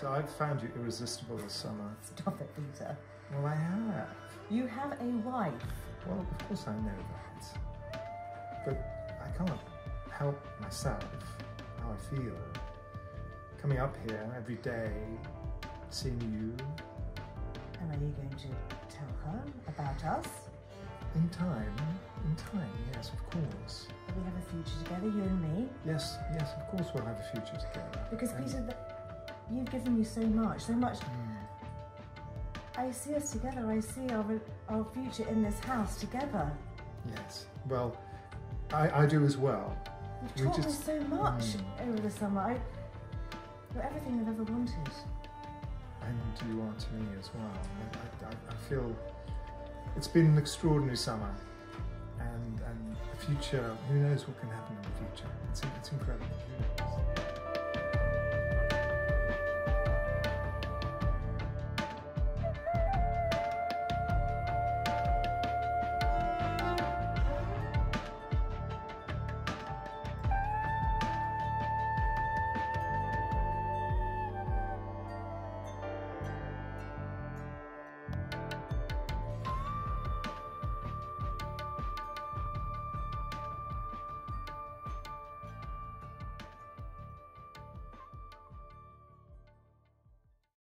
So I've found you irresistible this summer. Stop it, Peter. Well, I have. You have a wife. Well, of course I know that. But I can't help myself how I feel. Coming up here every day, seeing you And are you going to tell her about us? in time, in time, yes, of course. That we have a future together, you and me? Yes, yes, of course we'll have a future together. Because And- Peter, you've given me so much, so much. Mm, I see us together. I see our our future in this house together. yes. Well, I, I do as well. You've We taught me just- so much Mm. over the summer. I, you're everything I've ever wanted. And you are to me as well. I, I, I feel it's been an extraordinary summer. And, and the future, who knows what can happen in the future. It's, it's incredible.